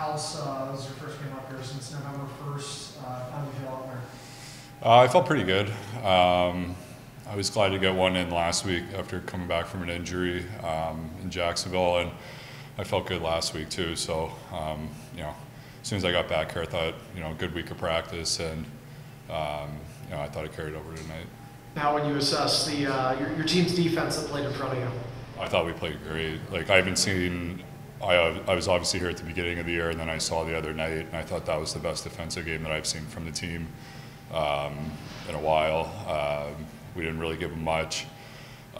House, uh, is your first game up here since November 1st. Uh, how do you feel there? Uh, I felt pretty good. Um, I was glad to get one in last week after coming back from an injury um, in Jacksonville, and I felt good last week too. So, um, you know, as soon as I got back here, I thought, you know, good week of practice, and um, you know, I thought it carried over tonight. Now, when you assess the uh, your, your team's defense that played in front of you? I thought we played great. Like I haven't seen. I, I was obviously here at the beginning of the year, and then I saw the other night, and I thought that was the best defensive game that I've seen from the team um, in a while. Um, we didn't really give them much.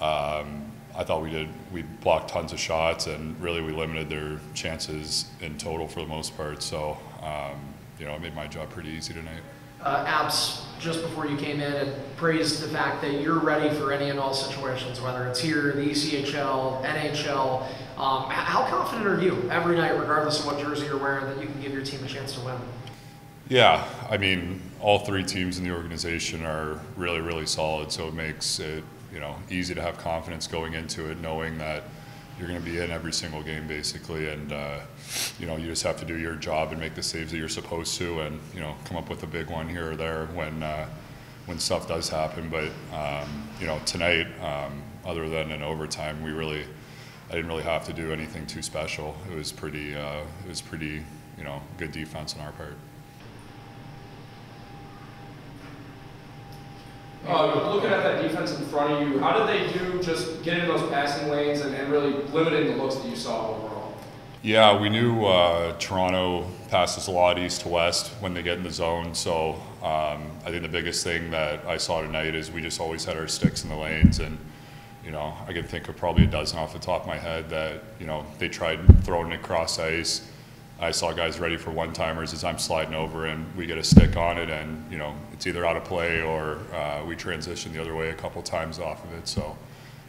Um, I thought we did. We blocked tons of shots, and really we limited their chances in total for the most part. So, um, you know, it made my job pretty easy tonight. Uh, Abs, just before you came in, and praised the fact that you're ready for any and all situations, whether it's here, the ECHL, NHL. Um, how confident are you every night, regardless of what jersey you're wearing, that you can give your team a chance to win? Yeah, I mean, all three teams in the organization are really, really solid. So it makes it, you know, easy to have confidence going into it, knowing that you're going to be in every single game basically, and uh, you know, you just have to do your job and make the saves that you're supposed to, and you know, come up with a big one here or there when uh, when stuff does happen. But um, you know, tonight, um, other than in overtime, we really, I didn't really have to do anything too special. It was pretty, uh, it was pretty, you know, good defense on our part. Uh, looking at that defense in front of you, how did they do just getting those passing lanes and, and really limiting the looks that you saw overall? Yeah, we knew uh, Toronto passes a lot east to west when they get in the zone. So um, I think the biggest thing that I saw tonight is we just always had our sticks in the lanes, and you know I can think of probably a dozen off the top of my head that you know they tried throwing it across ice. I saw guys ready for one timers as I'm sliding over, and we get a stick on it, and you know it's either out of play or uh, we transition the other way a couple times off of it. So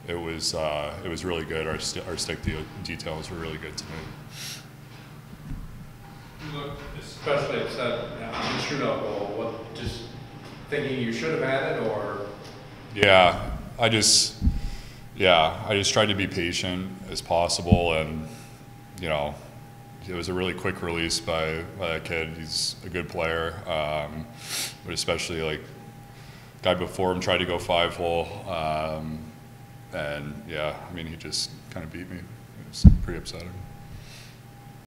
it was uh, it was really good. Our st- our stick de- details were really good tonight. You look especially upset on the shootout goal. What, just thinking you should have had it, or Yeah, I just, yeah, I just tried to be patient as possible, and you know, it was a really quick release by, by that kid. He's a good player, um, but especially like guy before him tried to go five hole, um, and yeah, I mean he just kind of beat me. It was pretty upsetting.